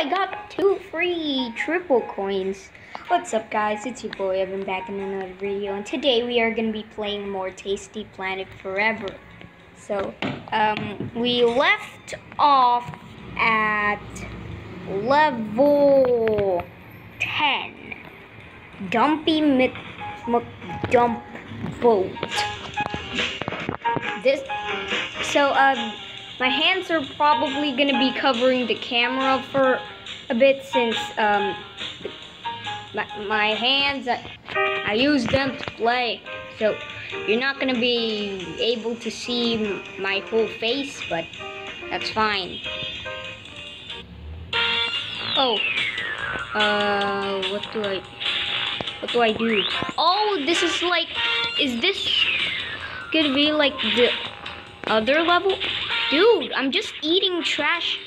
I got two free triple coins. What's up guys, it's your boy Evan back in another video and today we are going to be playing more Tasty Planet Forever. So, um, we left off at level 10. Dumpy Mc, McDump Boat. This, so, um, my hands are probably going to be covering the camera for a bit since um, my, my hands, I, I use them to play. So you're not going to be able to see my whole face, but that's fine. Oh, uh, what do I, what do I do? Oh, this is like, is this gonna be like the other level? Dude, I'm just eating trash.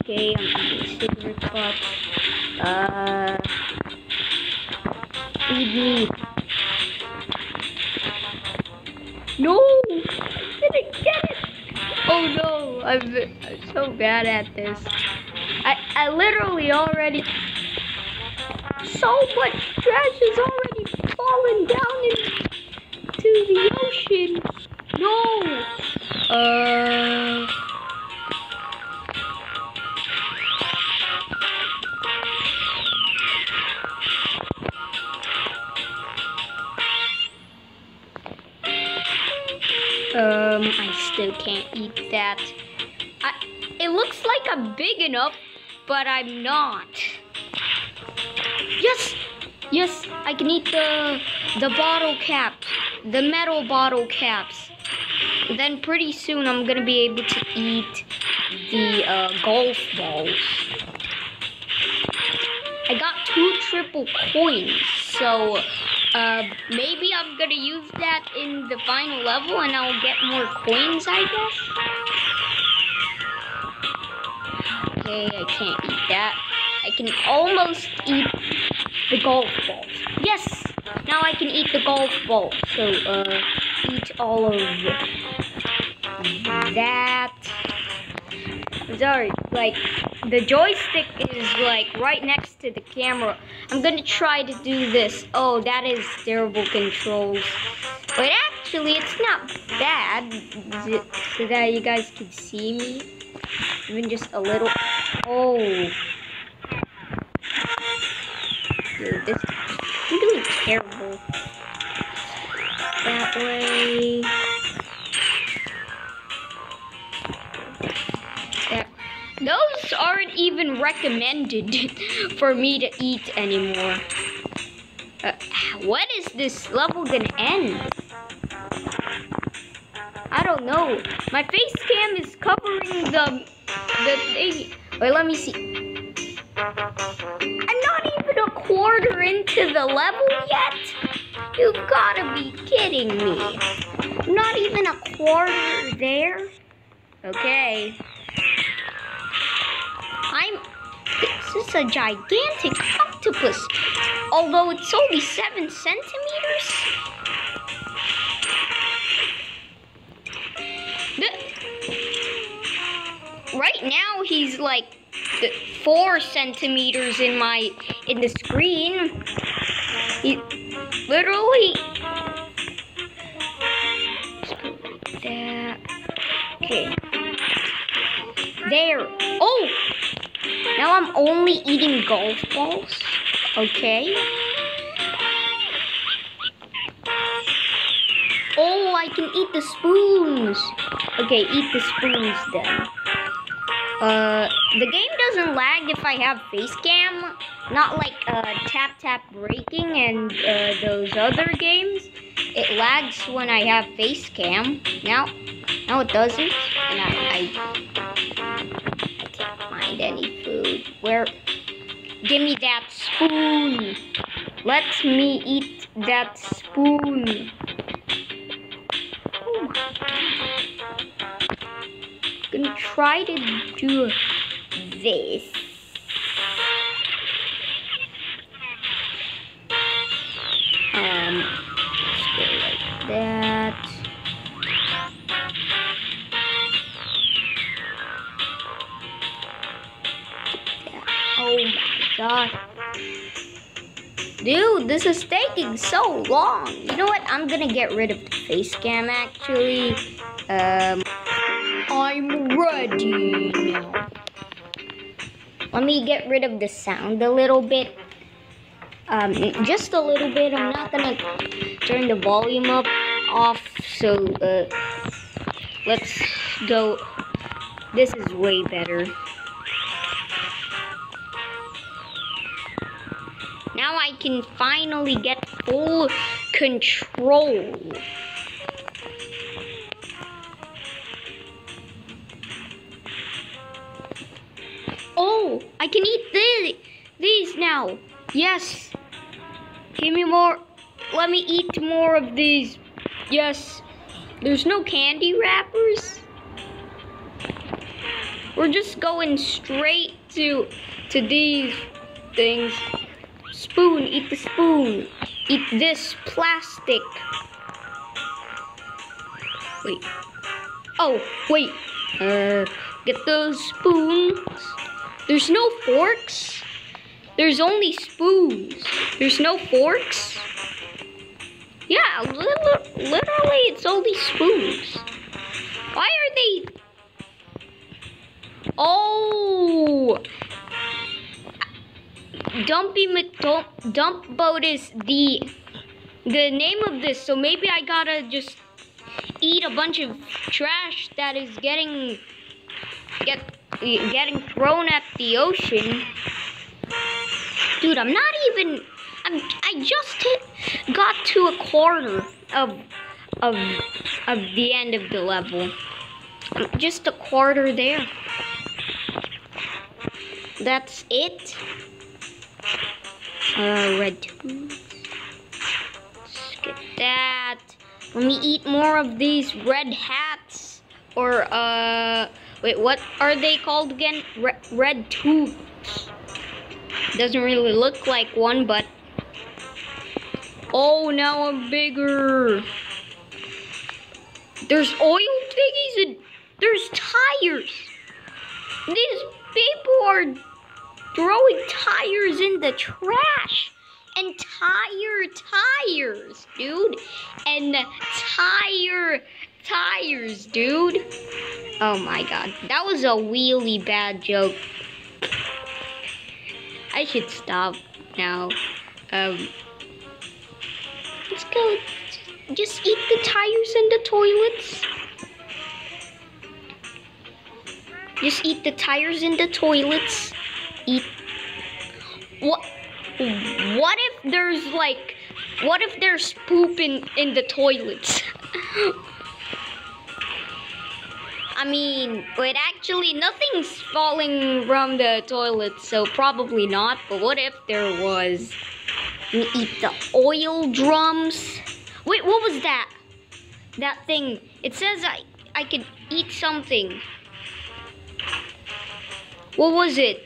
Okay, I'm eating cigarette butts. Uh, feed. No! I didn't get it! Oh no, I'm, I'm so bad at this. I, I literally already... So much trash is already fallen down into the ocean. No! Uh... still can't eat that. I, it looks like I'm big enough, but I'm not. Yes! Yes, I can eat the the bottle caps, the metal bottle caps. Then pretty soon I'm gonna be able to eat the uh, golf balls. I got two triple coins, so uh, maybe I'm gonna use that in the final level and I'll get more coins, I guess. Okay, I can't eat that. I can almost eat the golf balls. Yes! Now I can eat the golf ball. So, uh, eat all of that. Sorry, like, the joystick is, like, right next to the camera. I'm gonna try to do this. Oh, that is terrible controls. But actually, it's not bad. So that you guys can see me. Even just a little. Oh. Dude, this, I'm doing terrible. That way. Aren't even recommended for me to eat anymore. Uh, what is this level gonna end? I don't know. My face cam is covering the the thing. Wait, let me see. I'm not even a quarter into the level yet. You've gotta be kidding me. I'm not even a quarter there. Okay. I'm. This is a gigantic octopus. Although it's only seven centimeters. right now he's like four centimeters in my in the screen. He literally that. Okay. There. Oh! Now I'm only eating golf balls. Okay. Oh, I can eat the spoons. Okay, eat the spoons then. Uh, the game doesn't lag if I have face cam, not like uh, tap tap breaking and uh, those other games. It lags when I have face cam. Now, now it doesn't, and I, I, Where? Give me that spoon. Let me eat that spoon. Gonna try to do this. God. Dude, this is taking so long. You know what? I'm gonna get rid of the face cam actually. Um, I'm ready now. Let me get rid of the sound a little bit. Um, just a little bit. I'm not gonna turn the volume up off. So, uh, let's go. This is way better. Now I can finally get full control. Oh, I can eat the, these now. Yes. Give me more. Let me eat more of these. Yes. There's no candy wrappers. We're just going straight to to these things. Spoon, eat the spoon. Eat this plastic. Wait. Oh, wait. Uh, get those spoons. There's no forks. There's only spoons. There's no forks. Yeah, literally, literally it's only spoons. Why are they... Oh! Dumpy McDump Dump Boat is the the name of this, so maybe I gotta just eat a bunch of trash that is getting get getting thrown at the ocean. Dude, I'm not even. I'm. I just hit, got to a quarter of of of the end of the level. Just a quarter there. That's it. Uh, red tools. Skip that. Let me eat more of these red hats. Or, uh, wait, what are they called again? Red, red tools. Doesn't really look like one, but... Oh, now I'm bigger. There's oil thingies and there's tires. These people are throwing tires in the trash. Entire tires, dude. And tire tires, dude. Oh my god. That was a really bad joke. I should stop now. Um, let's go. Just eat the tires in the toilets. Just eat the tires in the toilets. Eat. What? What if there's like, what if there's poop in, in the toilets? I mean, wait, actually, nothing's falling from the toilet, so probably not. But what if there was? We eat the oil drums. Wait, what was that? That thing. It says I I could eat something. What was it?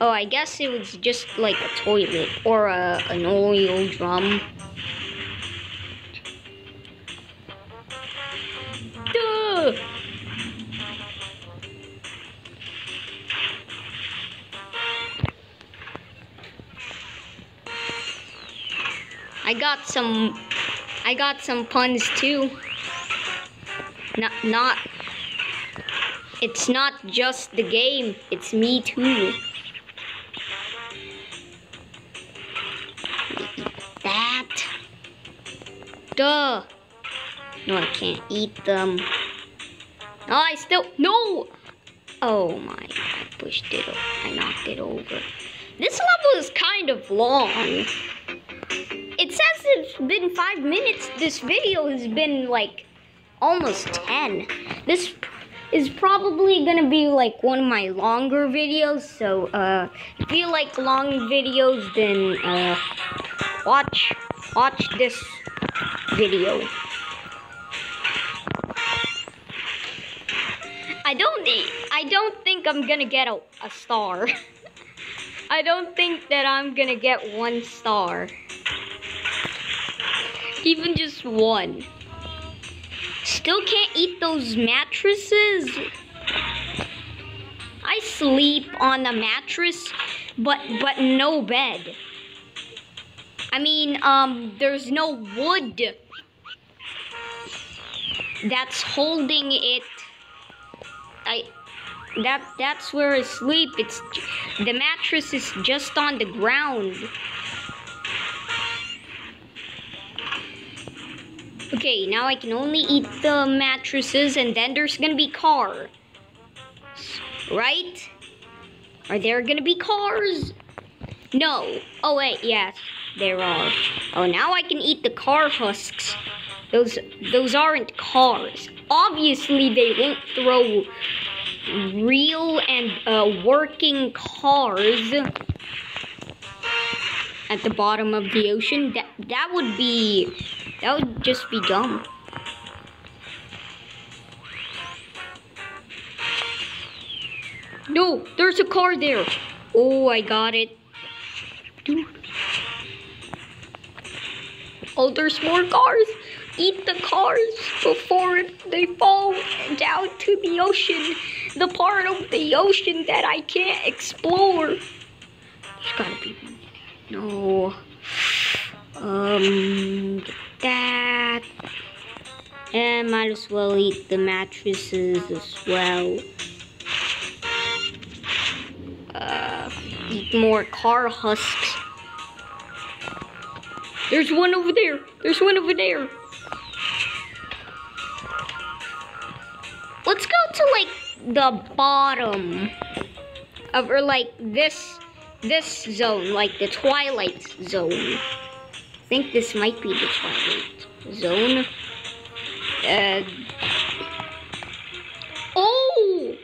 Oh, I guess it was just like a toilet or a, an oil drum. I got some I got some puns too. Not not it's not just the game, it's me too. Duh. No, I can't eat them. No, I still, no! Oh my, I pushed it, I knocked it over. This level is kind of long. It says it's been five minutes. This video has been like almost 10. This is probably gonna be like one of my longer videos. So uh, if you like long videos, then uh, watch watch this video. I don't I don't think I'm gonna get a, a star. I don't think that I'm gonna get one star. Even just one. Still can't eat those mattresses. I sleep on the mattress but but no bed. I mean, um, there's no wood that's holding it. I that that's where I sleep. It's the mattress is just on the ground. Okay, now I can only eat the mattresses and then there's gonna be cars. Right? Are there gonna be cars? No. Oh wait, yes, there are. Oh, now I can eat the car husks. Those those aren't cars. Obviously, they won't throw real and uh, working cars at the bottom of the ocean. That that would be that would just be dumb. No, there's a car there. Oh, I got it. Oh, there's more cars. Eat the cars before they fall down to the ocean. The part of the ocean that I can't explore. There's gotta be no. Um, that. And might as well eat the mattresses as well. Uh, eat more car husks. There's one over there. There's one over there. To like the bottom of or like this this zone, like the twilight zone. I think this might be the twilight zone. Uh, oh!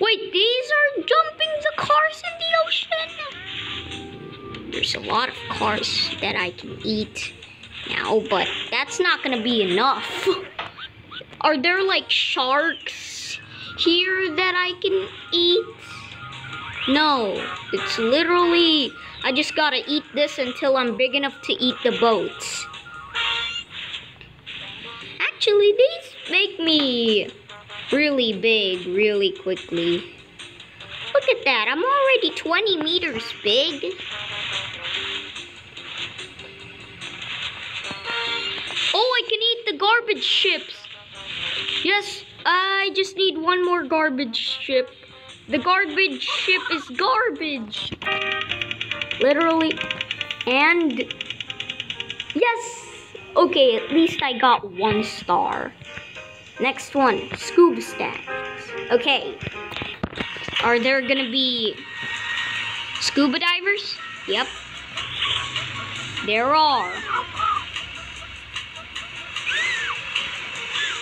Wait, these are jumping the cars in the ocean? There's a lot of cars that I can eat now, but that's not gonna be enough. Are there like sharks here that I can eat? No, it's literally, I just gotta eat this until I'm big enough to eat the boats. Actually, these make me really big really quickly. Look at that, I'm already 20 meters big. Oh, I can eat the garbage ships. Yes, I just need one more garbage ship. The garbage ship is garbage. Literally. And yes. Okay, at least I got one star. Next one, scuba stacks. Okay. Are there gonna be scuba divers? Yep. There are.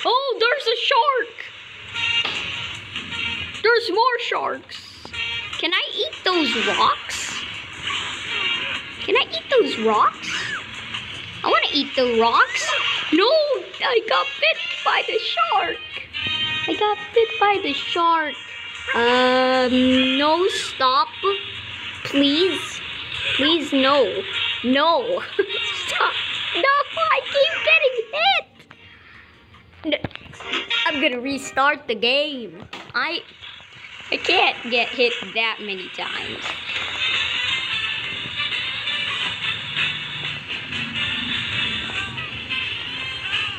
Oh, there's a shark. There's more sharks. Can I eat those rocks? Can I eat those rocks? I want to eat the rocks. No, I got bit by the shark. I got bit by the shark. Um, no, stop. Please. Please, no. No. stop. No, I keep getting hit. I'm gonna restart the game. I I can't get hit that many times.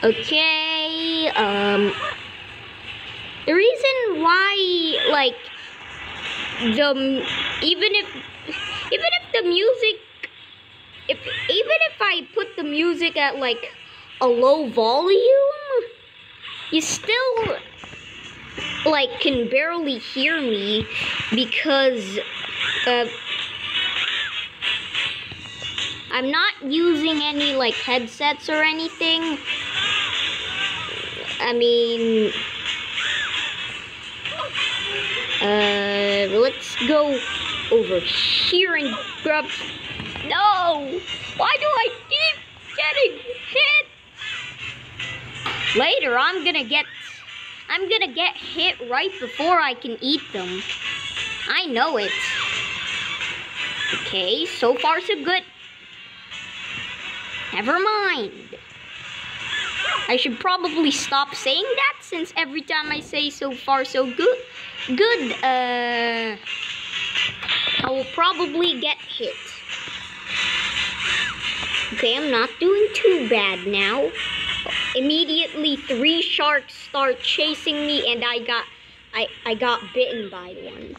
Okay, um, the reason why, like, the, even if, even if the music, if, even if I put the music at, like, a low volume, you still like can barely hear me because uh, I'm not using any like headsets or anything. I mean, uh, let's go over here and grab. No! Why do I keep getting hit? Later, I'm gonna get I'm gonna get hit right before I can eat them. I know it. Okay, so far so good. Never mind. I should probably stop saying that since every time I say so far so good, good, uh, I will probably get hit. Okay, I'm not doing too bad now. Immediately, three sharks start chasing me, and I got, I, I got bitten by one.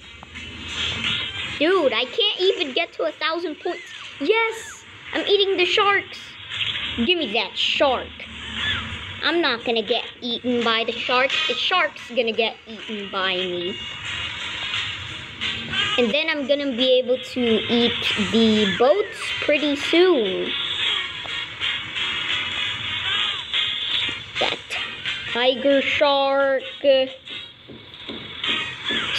Dude, I can't even get to a thousand points. Yes, I'm eating the sharks. Give me that shark. I'm not gonna get eaten by the shark. The shark's gonna get eaten by me. And then I'm gonna be able to eat the boats pretty soon. Tiger shark.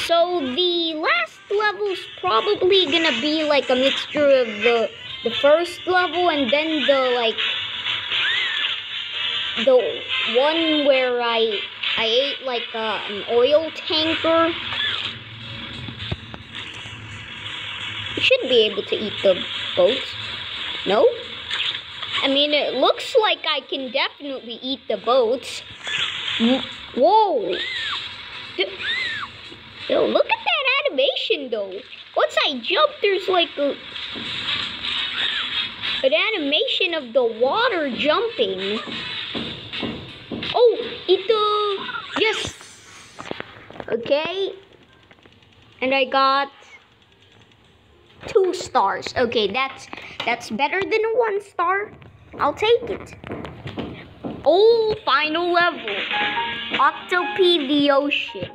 So the last level's probably gonna be like a mixture of the the first level and then the like the one where I I ate like uh, an oil tanker. You should be able to eat the boats. No? I mean, it looks like I can definitely eat the boats. Whoa! Yo, look at that animation though. Once I jump, there's like a an animation of the water jumping. Oh, ito. Yes. Okay. And I got two stars. Okay, that's that's better than a one star. I'll take it. Oh, final level. Octopi the Ocean.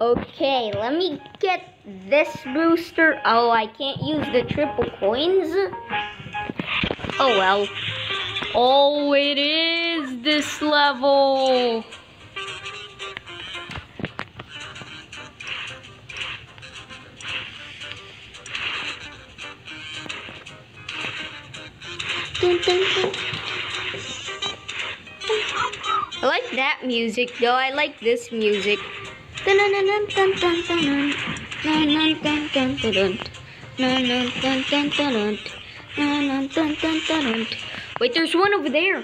Okay, let me get this booster. Oh, I can't use the triple coins. Oh well. Oh, it is this level. I like that music though. I like this music. Wait, there's one over there.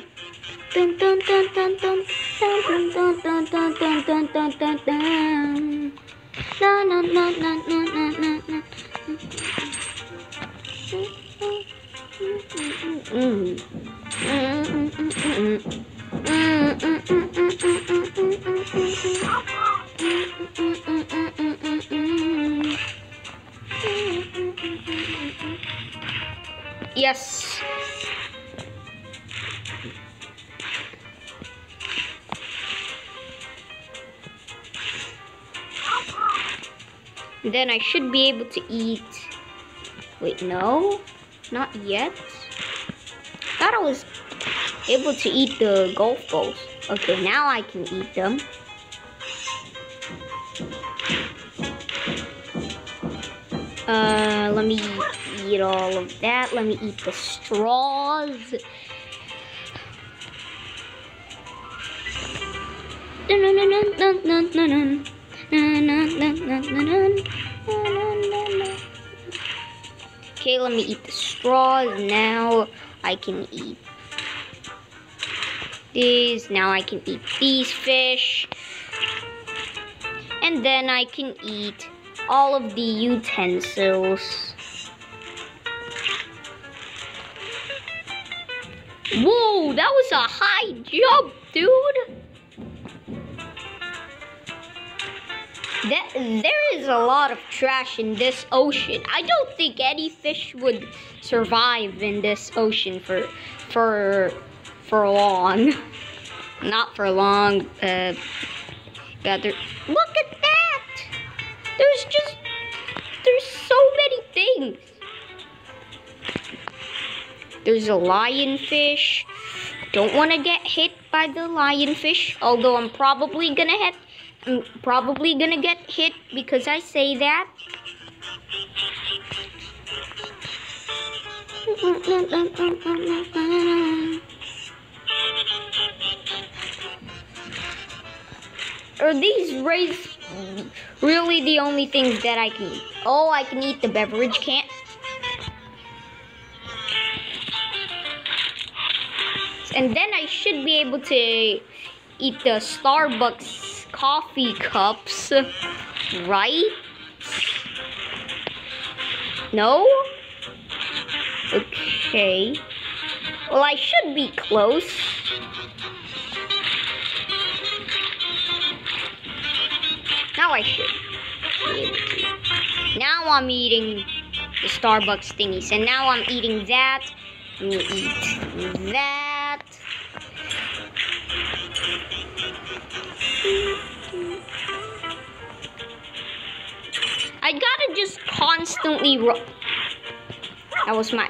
Yes. Then I should be able to eat. Wait, no, not yet. Thought I was able to eat the golf balls. Okay, now I can eat them. Uh, let me eat all of that. Let me eat the straws. Okay, let me eat the straws. Now I can eat these. Now I can eat these fish. And then I can eat all of the utensils. Whoa, that was a high jump, dude. That, there is a lot of trash in this ocean. I don't think any fish would survive in this ocean for for for long. Not for long. Uh, rather, look at that. There's just there's so many things. There's a lionfish. Don't want to get hit by the lionfish, although I'm probably gonna hit. I'm probably gonna get hit because I say that. Are these rays really the only things that I can eat? Oh, I can eat the beverage can. And then I should be able to eat the Starbucks coffee cups, right? No? Okay. Well, I should be close. Now I should. Now I'm eating the Starbucks thingies, and now I'm eating that. I'm gonna eat that. I gotta just constantly That was my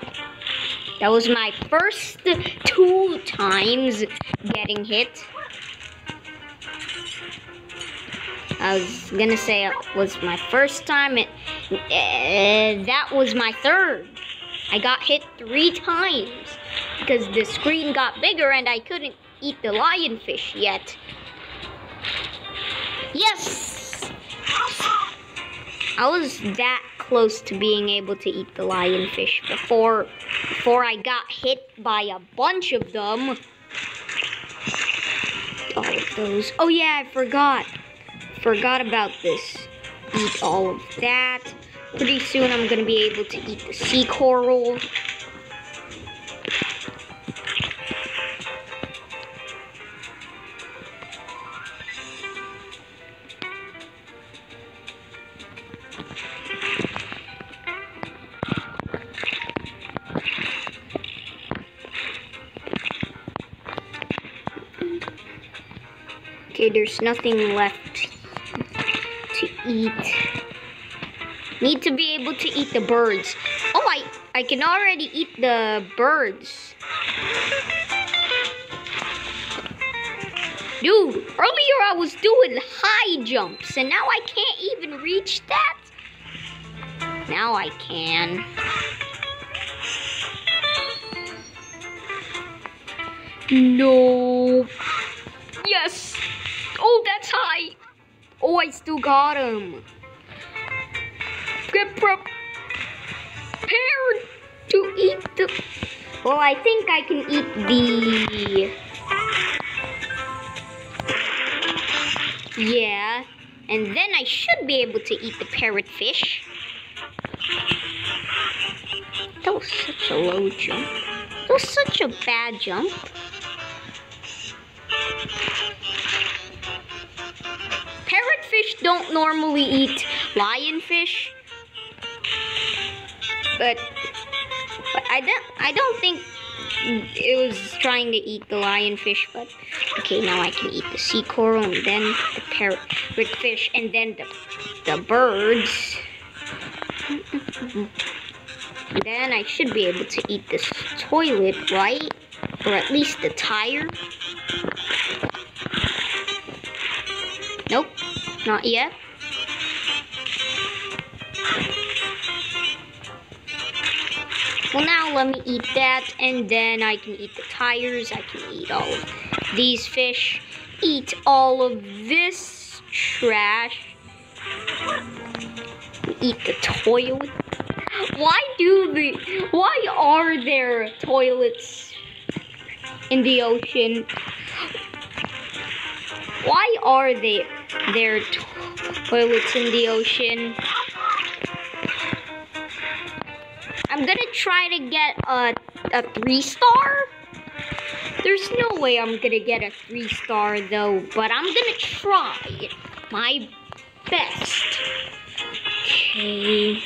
that was my first two times getting hit. I was gonna say it was my first time. It, uh, that was my third. I got hit three times because the screen got bigger and I couldn't eat the lionfish yet. Yes! I was that close to being able to eat the lionfish before before I got hit by a bunch of them. All of those. Oh yeah, I forgot. Forgot about this. Eat all of that. Pretty soon I'm gonna be able to eat the sea coral. Okay, there's nothing left to eat. Need to be able to eat the birds. Oh, I, I can already eat the birds. Dude, earlier I was doing high jumps and now I can't even reach that. Now I can. No. I still got him. Get prepared to eat the... Well, I think I can eat the... Yeah. And then I should be able to eat the parrot fish. That was such a low jump. That was such a bad jump. Don't normally eat lionfish. But, but I don't I don't think it was trying to eat the lionfish, but okay, now I can eat the sea coral and then the parrotfish and then the the birds. Then I should be able to eat this toilet, right? Or at least the tire. Not yet. Well, now let me eat that, and then I can eat the tires. I can eat all of these fish. Eat all of this trash. Eat the toilet. Why do the... Why are there toilets in the ocean? Why are there, there toilets in the ocean? I'm gonna try to get a, a three star. There's no way I'm gonna get a three star though, but I'm gonna try my best. Okay.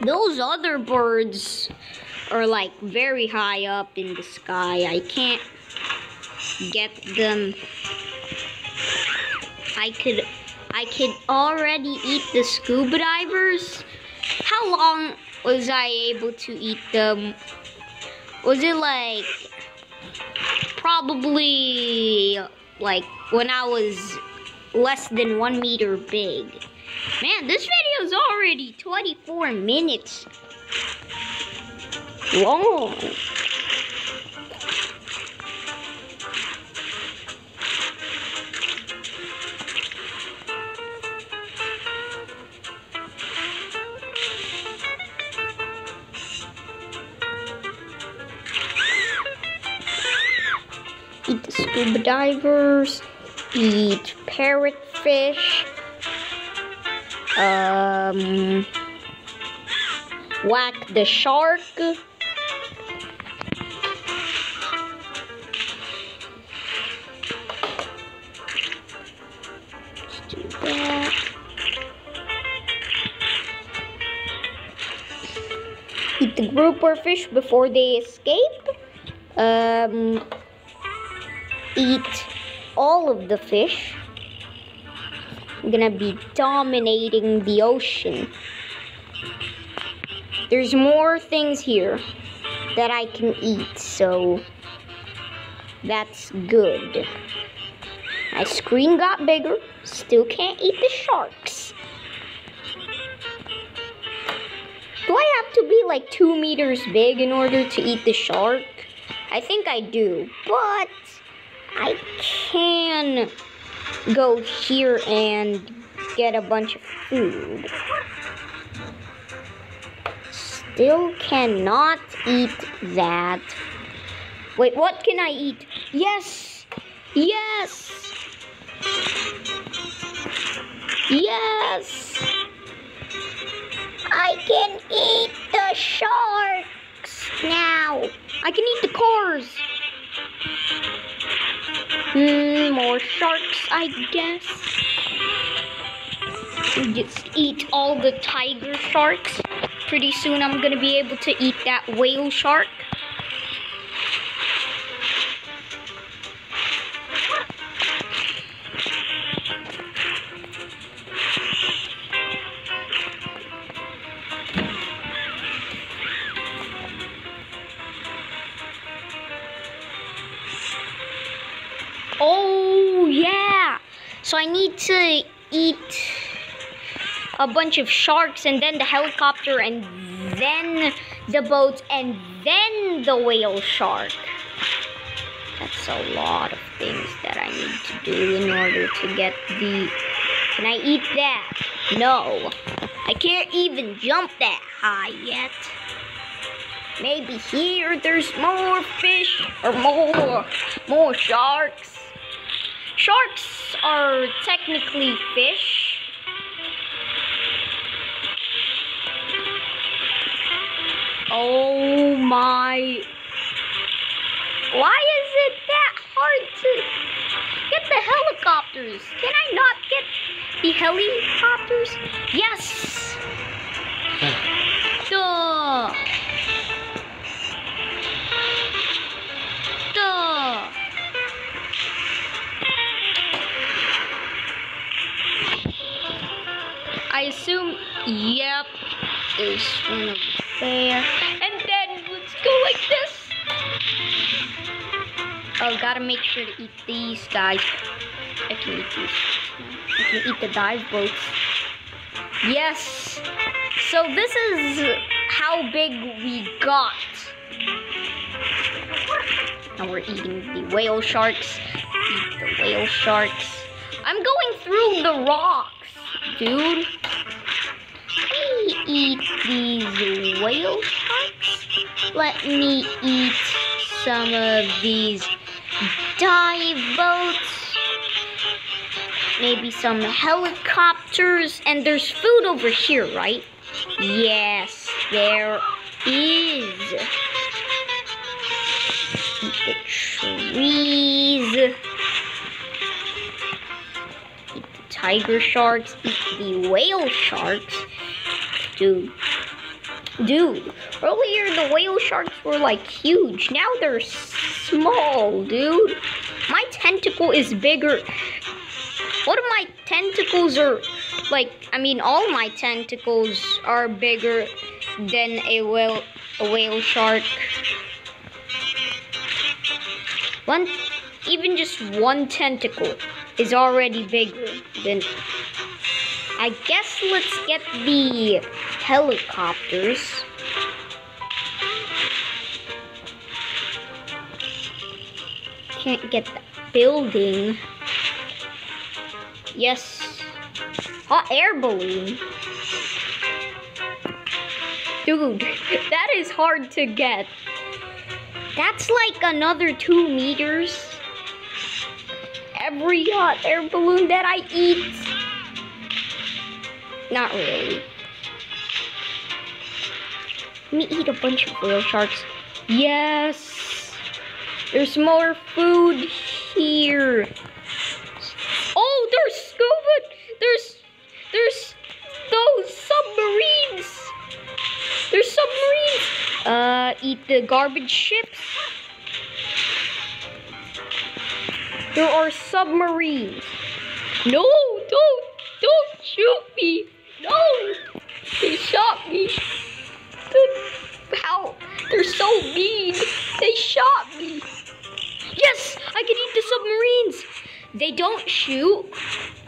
Those other birds are like very high up in the sky. I can't get them. I could I could already eat the scuba divers how long was I able to eat them? Was it like probably like when I was less than one meter big? Man, this video is already 24 minutes long. Scuba divers, eat parrotfish. Um, whack the shark. Eat the grouper fish before they escape. Um, eat all of the fish. I'm gonna be dominating the ocean. There's more things here that I can eat, so that's good. My screen got bigger, still can't eat the sharks. Do I have to be like two meters big in order to eat the shark? I think I do, but I can go here and get a bunch of food. Still cannot eat that. Wait, what can I eat? Yes! Yes! Yes! I can eat the sharks now. I can eat the cars. Hmm, more sharks, I guess. We Just eat all the tiger sharks. Pretty soon I'm gonna be able to eat that whale shark. A bunch of sharks and then the helicopter and then the boat and then the whale shark. That's a lot of things that I need to do in order to get the... Can I eat that? No. I can't even jump that high yet. Maybe here there's more fish or more more sharks. Sharks are technically fish. Oh my. Why is it that hard to get the helicopters? Can I not get the helicopters? Yes! Duh! I assume, yep, there's one over there. And then let's go like this. Oh, gotta make sure to eat these guys. I can eat these. I can eat the dive boats. Yes. So this is how big we got. Now we're eating the whale sharks. Eat the whale sharks. I'm going through the rocks, dude. Eat these whale sharks. Let me eat some of these dive boats. Maybe some helicopters. And there's food over here, right? Yes, there is. Eat the trees. Eat the tiger sharks. Eat the whale sharks. Dude. Dude, earlier the whale sharks were like huge. Now they're small, dude. My tentacle is bigger. What if my tentacles are like I mean all my tentacles are bigger than a whale a whale shark. One even just one tentacle is already bigger than I guess let's get the helicopters. Can't get the building. Yes. Hot air balloon. Dude, that is hard to get. That's like another two meters. Every hot air balloon that I eat. Not really. Let me eat a bunch of whale sharks. Yes! There's more food here. Oh, there's scuba! There's, there's those submarines! There's submarines! Uh, eat the garbage ships. There are submarines. No, don't, don't shoot me. No, they shot me. They're so mean. They shot me. Yes, I can eat the submarines. They don't shoot.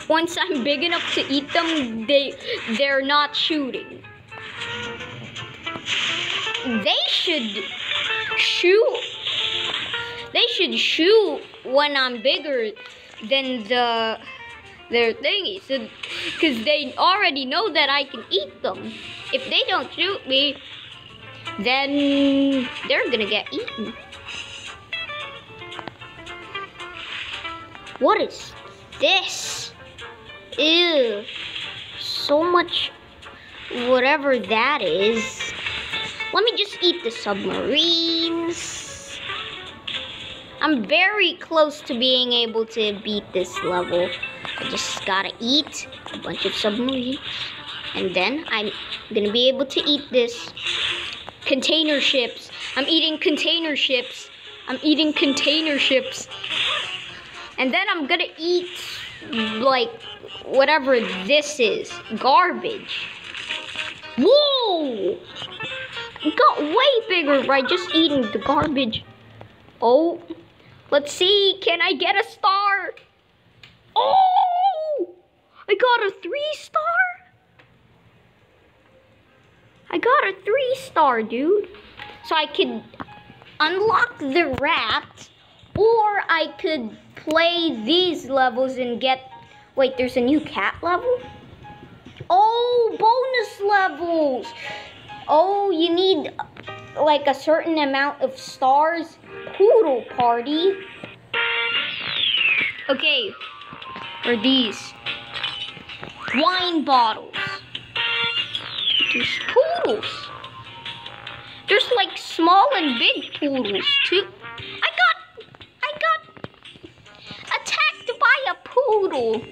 Once I'm big enough to eat them, they they're not shooting. They should shoot. They should shoot when I'm bigger than the their thingies, because they already know that I can eat them. If they don't shoot me, then they're gonna get eaten. What is this? Ew. So much whatever that is. Let me just eat the submarines. I'm very close to being able to beat this level. I just gotta eat a bunch of submarines. And then I'm gonna be able to eat this container ships. I'm eating container ships. I'm eating container ships. And then I'm gonna eat like whatever this is. Garbage. Whoa! Got way bigger by just eating the garbage. Oh, let's see. Can I get a star? Oh! I got a three star? I got a three star, dude. So I could unlock the rat, or I could play these levels and get. Wait, there's a new cat level? Oh, bonus levels! Oh, you need like a certain amount of stars. Poodle party. Okay, or these wine bottles. There's poodles. There's like small and big poodles too. I got, I got attacked by a poodle.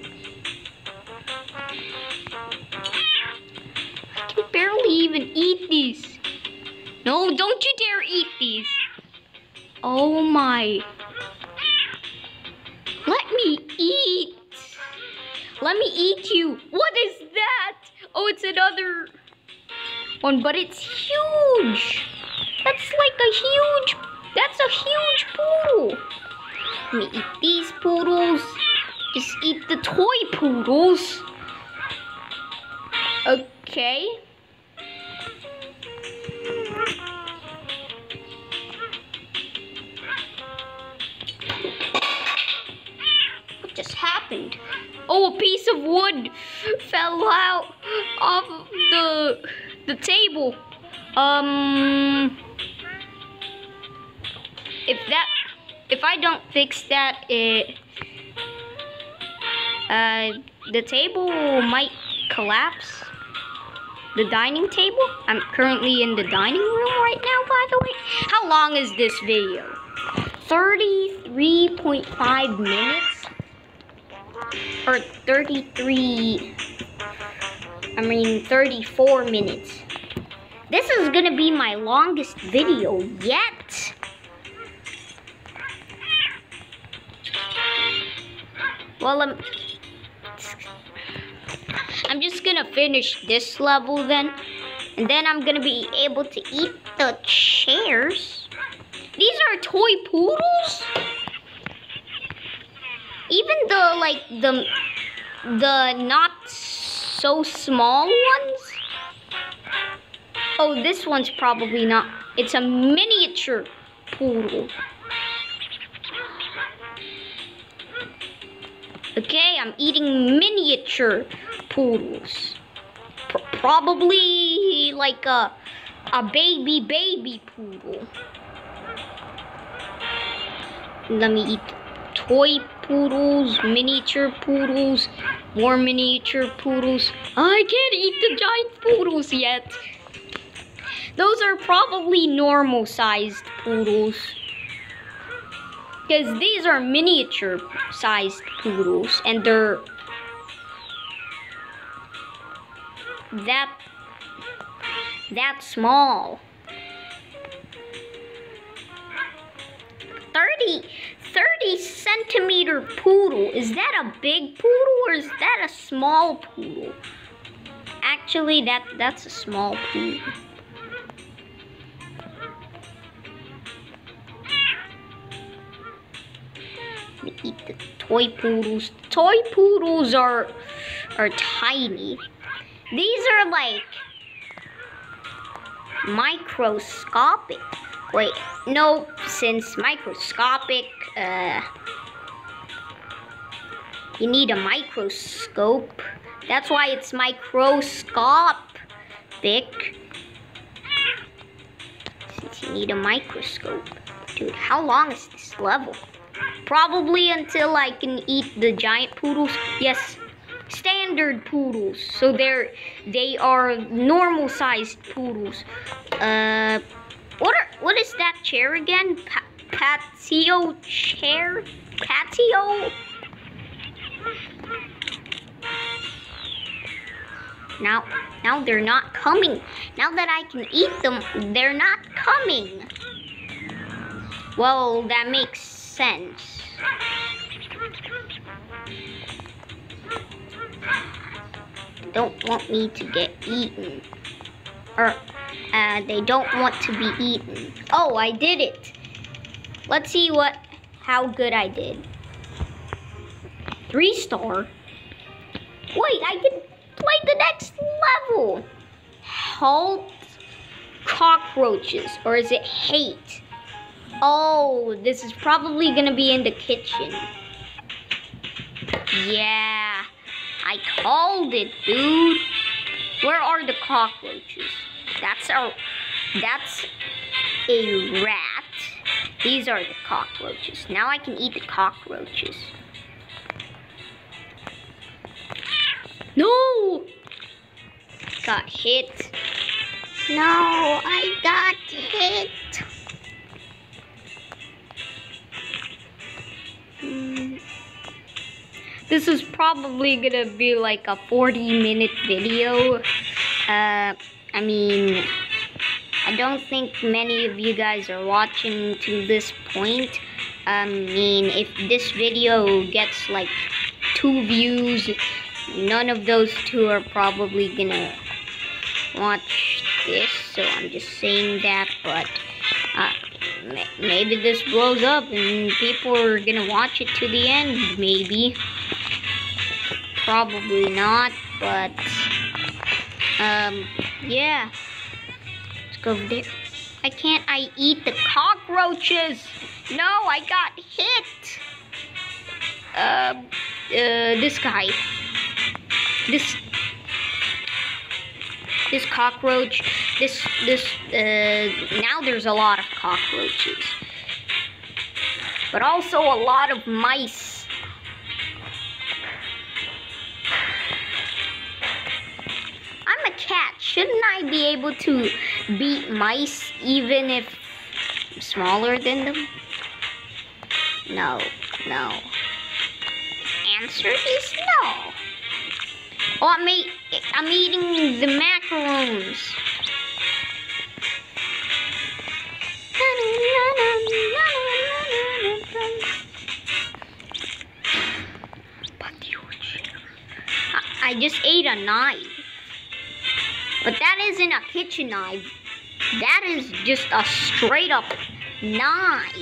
I can barely even eat these. No, don't you dare eat these. Oh my. Let me eat. Let me eat you. What is that? Oh, it's another one, but it's huge. That's like a huge, that's a huge poodle. Let me eat these poodles. Just eat the toy poodles. Okay. What just happened? Oh, a piece of wood fell out off the the table. Um, if that, if I don't fix that, it, uh, the table might collapse. The dining table? I'm currently in the dining room right now, by the way. How long is this video? 33.5 minutes? Or 33, I mean 34 minutes. This is gonna be my longest video yet. Well, I'm, I'm just gonna finish this level then. And then I'm gonna be able to eat the chairs. These are toy poodles? Even the, like, the, the not so small ones? Oh, this one's probably not. It's a miniature poodle. Okay, I'm eating miniature poodles. P probably like a, a baby baby poodle. Let me eat toy poodles, miniature poodles, more miniature poodles. I can't eat the giant poodles yet. Those are probably normal sized poodles. Because these are miniature sized poodles and they're that that small. 30, 30 centimeter poodle. Is that a big poodle or is that a small poodle? Actually, that that's a small poodle. eat the toy poodles. Toy poodles are are tiny. These are like microscopic. Wait, no, since microscopic, uh, you need a microscope. That's why it's microscopic. Since you need a microscope. Dude, how long is this level? Probably until I can eat the giant poodles. Yes, standard poodles. So they're they are normal sized poodles. Uh, what are what is that chair again? Pa patio chair? Patio? Now, now they're not coming. Now that I can eat them, they're not coming. Well, that makes sense. They Don't want me to get eaten. Or, uh, they don't want to be eaten. Oh, I did it. Let's see what, how good I did. Three star. Wait, I can play the next level. Halt cockroaches, or is it hate? Oh, this is probably gonna be in the kitchen. Yeah, I called it, dude. Where are the cockroaches? That's a, that's a rat. These are the cockroaches. Now I can eat the cockroaches. No! Got hit. No, I got hit. This is probably gonna be like a 40 minute video. Uh, I mean, I don't think many of you guys are watching to this point. I mean, if this video gets like two views, none of those two are probably gonna watch this. So I'm just saying that, but uh, maybe this blows up and people are gonna watch it to the end, maybe. Probably not, but, um, yeah. Go there. Why can't I eat the cockroaches? No, I got hit. Uh, uh, this guy. This this cockroach, this, this, uh, now there's a lot of cockroaches. But also a lot of mice. Cat. Shouldn't I be able to beat mice even if smaller than them? No, no. Answer is no. Oh, I'm, eat I'm eating the macaroons. I just ate a knife. But that isn't a kitchen knife. That is just a straight up knife.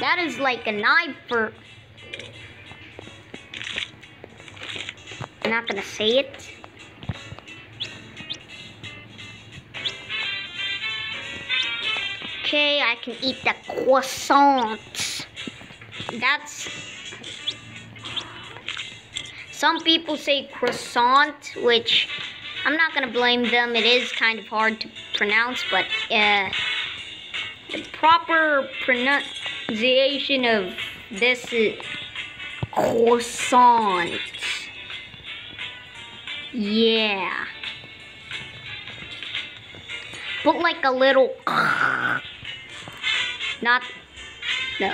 That is like a knife for I'm not gonna say it. Okay, I can eat the croissant. That's... Some people say croissant, which I'm not gonna blame them. It is kind of hard to pronounce, but uh, the proper pronunciation of This is croissant. Yeah. Put like a little. Not. No.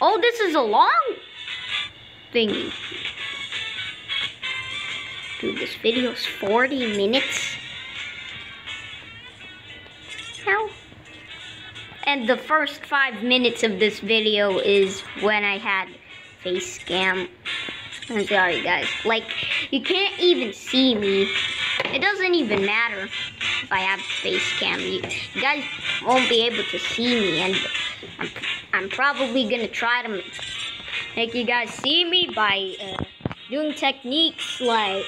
Oh, this is a long thingy. Dude, this video's 40 minutes. How? And the first five minutes of this video is when I had face cam. I'm sorry, guys. Like, you can't even see me. It doesn't even matter if I have face cam. You, you guys won't be able to see me, and I'm, I'm probably gonna try to make you guys see me by uh, doing techniques like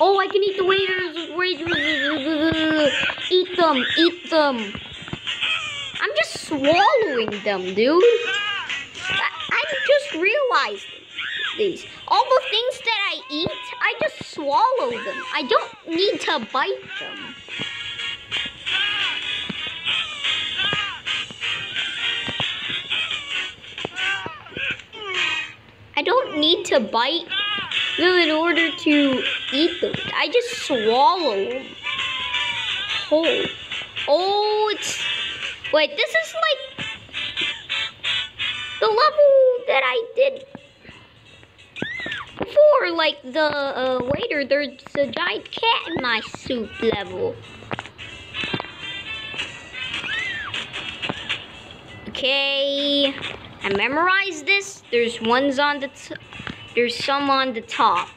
Oh, I can eat the waiters. Waiters. Eat them. Eat them. I'm just swallowing them, dude. I, I just realized these. All the things that I eat, I just swallow them. I don't need to bite them. I don't need to bite them in order to eat them. I just swallow them whole. Oh, it's... Wait, this is like the level that I did before. Like the uh, waiter, there's a giant cat in my soup level. Okay, I memorized this. There's ones on the there's some on the top.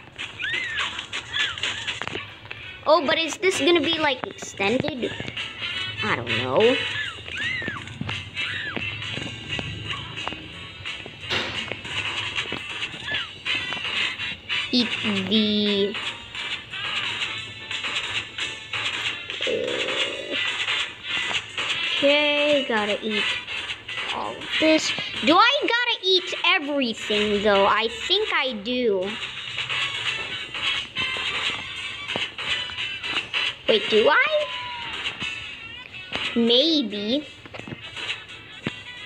Oh, but is this gonna be like extended? I don't know. Eat the... Uh, okay, gotta eat all of this. Do I eat everything though? I think I do. Wait, do I? Maybe.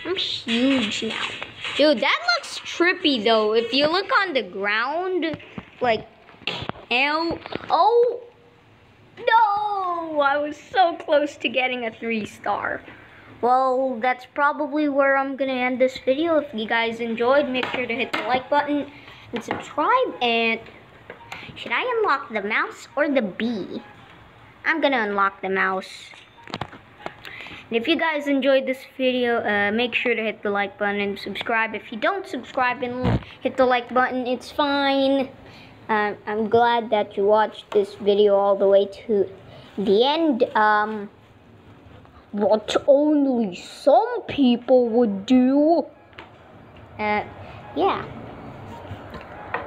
I'm huge now. Dude, that looks trippy though. If you look on the ground, like, ow. Oh, no! I was so close to getting a three star. Well, that's probably where I'm going to end this video. If you guys enjoyed, make sure to hit the like button and subscribe. And should I unlock the mouse or the bee? I'm going to unlock the mouse. And if you guys enjoyed this video, uh, make sure to hit the like button and subscribe. If you don't subscribe and hit the like button, it's fine. Uh, I'm glad that you watched this video all the way to the end. Um, what only some people would do. Uh, yeah.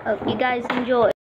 Hope you guys enjoy.